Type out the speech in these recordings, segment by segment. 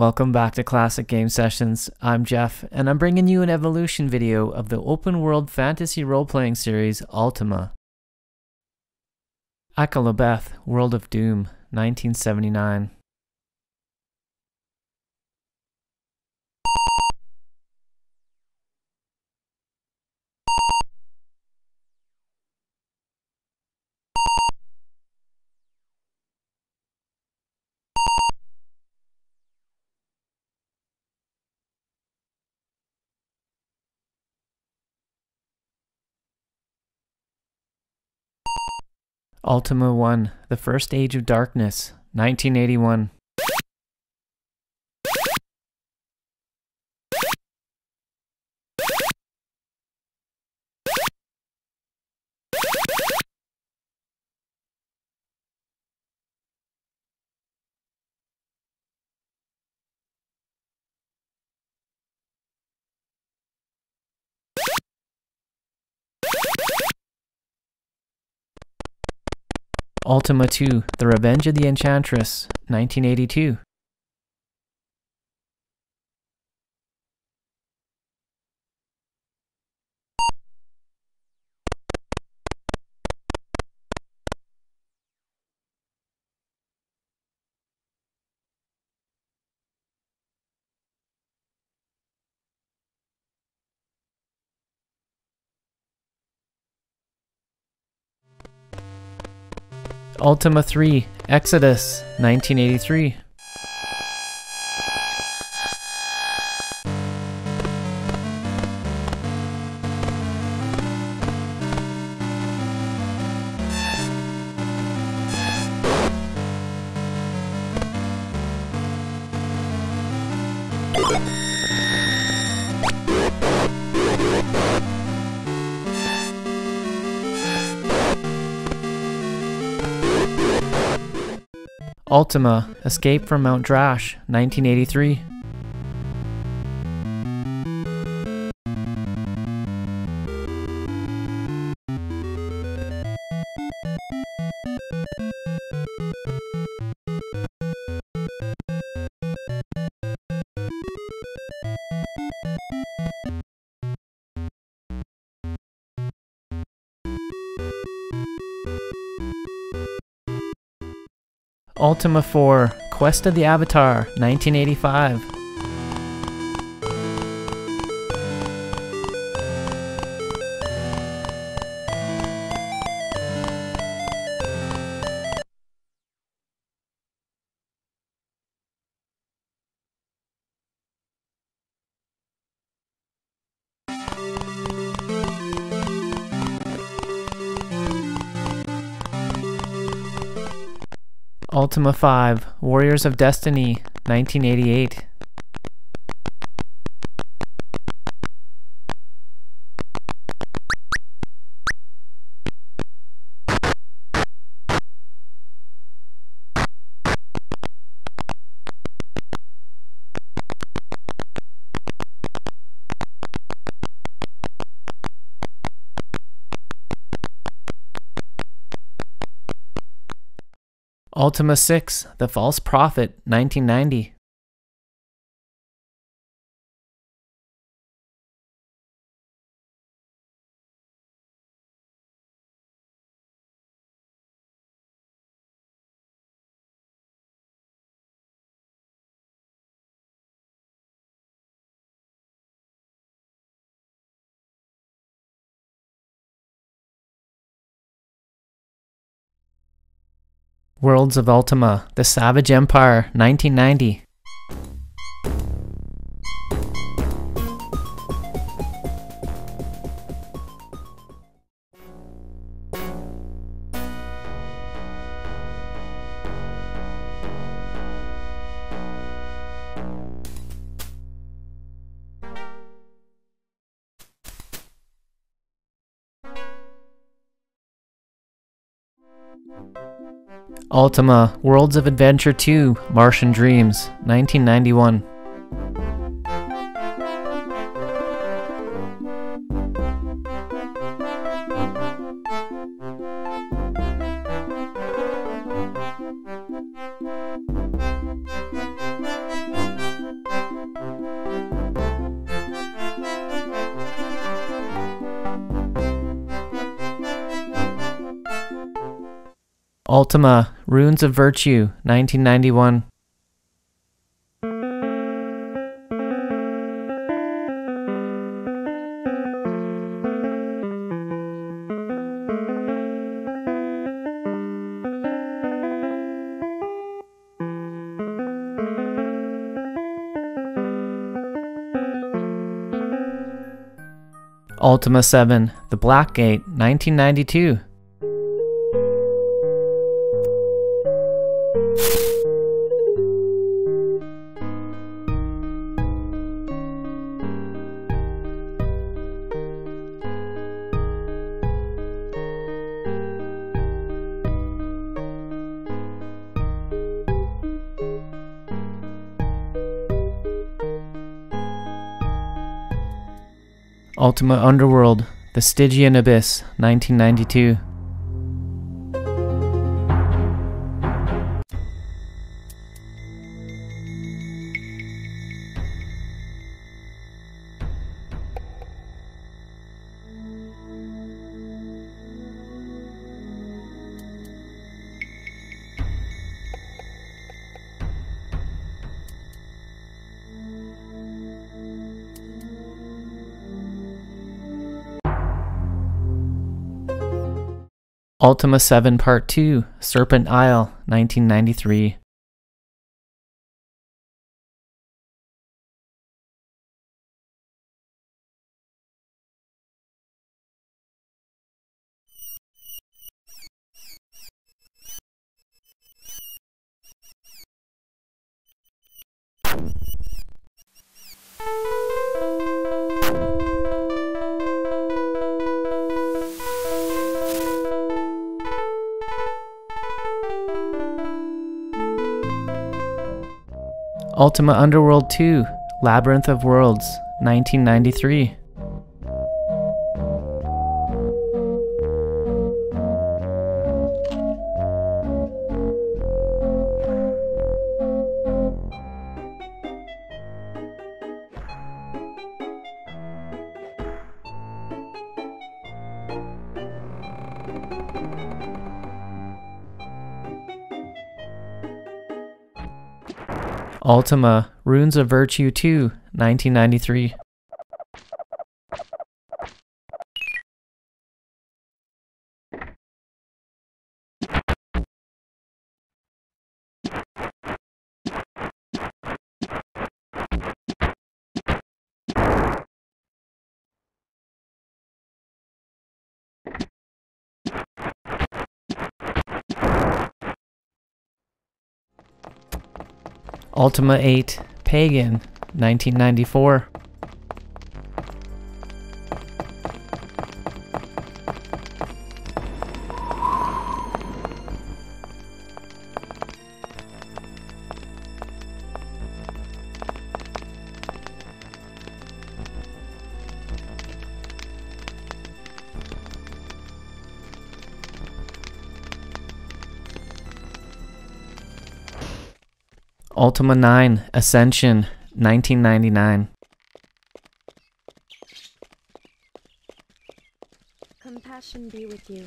Welcome back to Classic Game Sessions. I'm Jeff, and I'm bringing you an evolution video of the open world fantasy role playing series Ultima. Akalabeth, World of Doom, 1979. Ultima 1 The First Age of Darkness, 1981. Ultima 2 The Revenge of the Enchantress, 1982. Ultima 3 Exodus 1983. Ultima Escape from Mount Drash 1983. Ultima 4 Quest of the Avatar 1985. Ultima 5 Warriors of Destiny 1988. Ultima 6 The False Prophet 1990. Worlds of Ultima, The Savage Empire, 1990. Ultima Worlds of Adventure 2 Martian Dreams 1991 Ultima Runes of Virtue, 1991. Ultima 7 The Black Gate, 1992. Ultima Underworld, The Stygian Abyss, 1992. Ultima 7 Part 2, Serpent Isle, 1993. Ultima Underworld 2 Labyrinth of Worlds, 1993. Ultima Runes of Virtue 2, 1993. Ultima 8 Pagan, 1994. Ultima 9 Ascension 1999. Compassion be with you.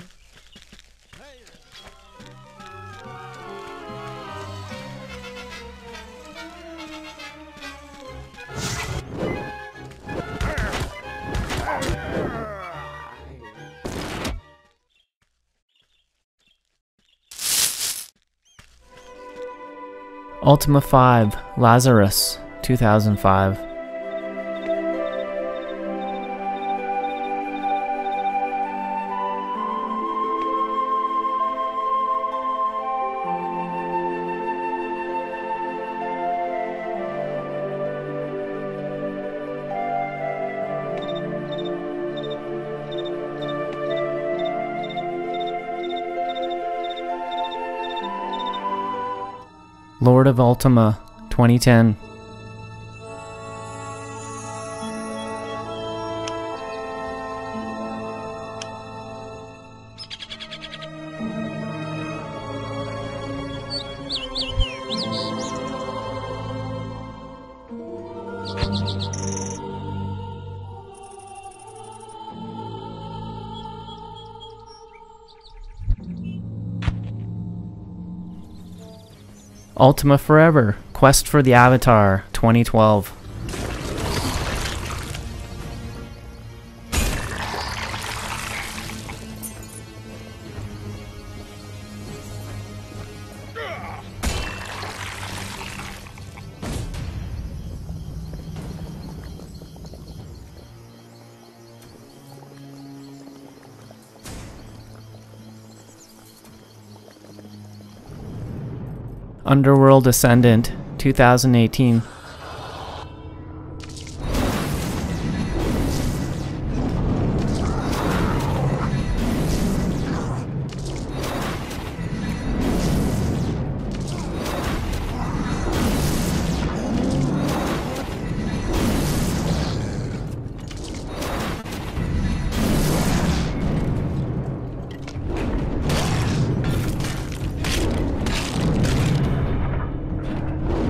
Ultima 5 Lazarus 2005. Lord of Ultima 2010. Ultima Forever Quest for the Avatar 2012. Underworld Ascendant 2018.